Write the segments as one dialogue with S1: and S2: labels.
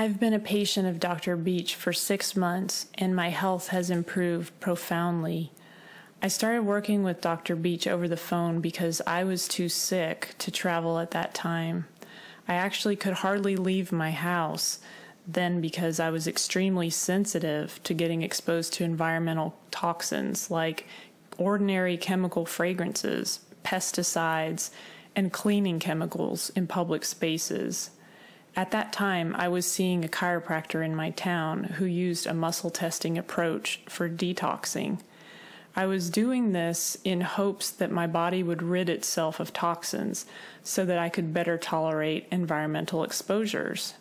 S1: I've been a patient of Dr. Beech for six months, and my health has improved profoundly. I started working with Dr. Beech over the phone because I was too sick to travel at that time. I actually could hardly leave my house then because I was extremely sensitive to getting exposed to environmental toxins like ordinary chemical fragrances, pesticides, and cleaning chemicals in public spaces. At that time, I was seeing a chiropractor in my town who used a muscle testing approach for detoxing. I was doing this in hopes that my body would rid itself of toxins so that I could better tolerate environmental exposures.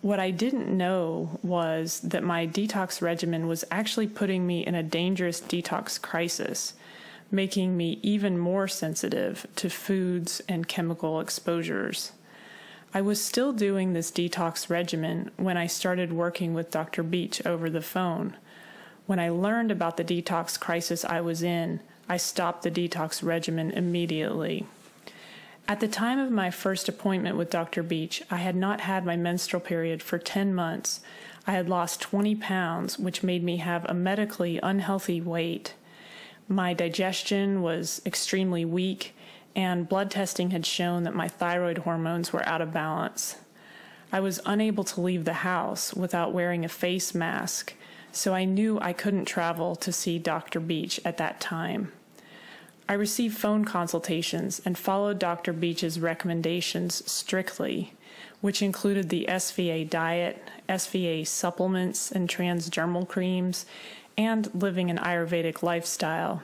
S1: What I didn't know was that my detox regimen was actually putting me in a dangerous detox crisis, making me even more sensitive to foods and chemical exposures. I was still doing this detox regimen when I started working with Dr. Beech over the phone. When I learned about the detox crisis I was in, I stopped the detox regimen immediately. At the time of my first appointment with Dr. Beech, I had not had my menstrual period for 10 months. I had lost 20 pounds, which made me have a medically unhealthy weight. My digestion was extremely weak, and blood testing had shown that my thyroid hormones were out of balance. I was unable to leave the house without wearing a face mask, so I knew I couldn't travel to see Dr. Beech at that time. I received phone consultations and followed Dr. Beech's recommendations strictly, which included the SVA diet, SVA supplements and transdermal creams, and living an Ayurvedic lifestyle.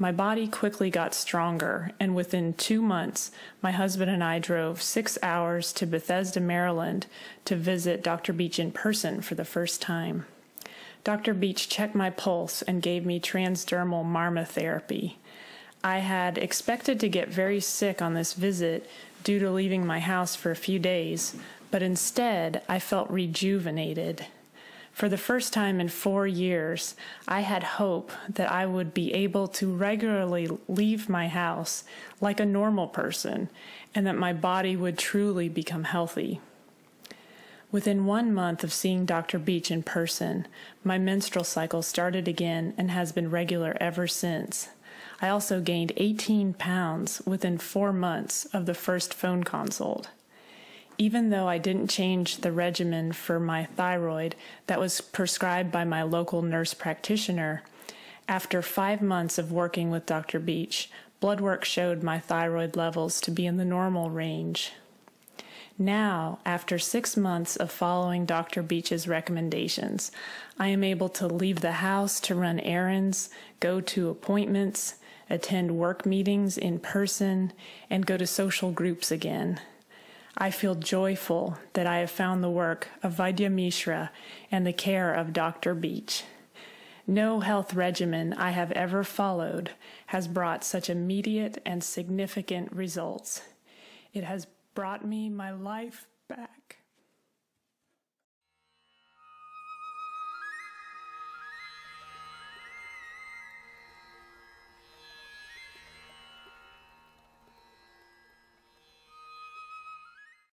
S1: My body quickly got stronger, and within two months, my husband and I drove six hours to Bethesda, Maryland to visit Dr. Beech in person for the first time. Dr. Beech checked my pulse and gave me transdermal MARMA therapy. I had expected to get very sick on this visit due to leaving my house for a few days, but instead I felt rejuvenated. For the first time in four years, I had hope that I would be able to regularly leave my house like a normal person and that my body would truly become healthy. Within one month of seeing Dr. Beech in person, my menstrual cycle started again and has been regular ever since. I also gained 18 pounds within four months of the first phone consult. Even though I didn't change the regimen for my thyroid that was prescribed by my local nurse practitioner, after five months of working with Dr. Beech, blood work showed my thyroid levels to be in the normal range. Now, after six months of following Dr. Beech's recommendations, I am able to leave the house to run errands, go to appointments, attend work meetings in person, and go to social groups again. I feel joyful that I have found the work of Vaidya Mishra and the care of Dr. Beech. No health regimen I have ever followed has brought such immediate and significant results. It has brought me my life back.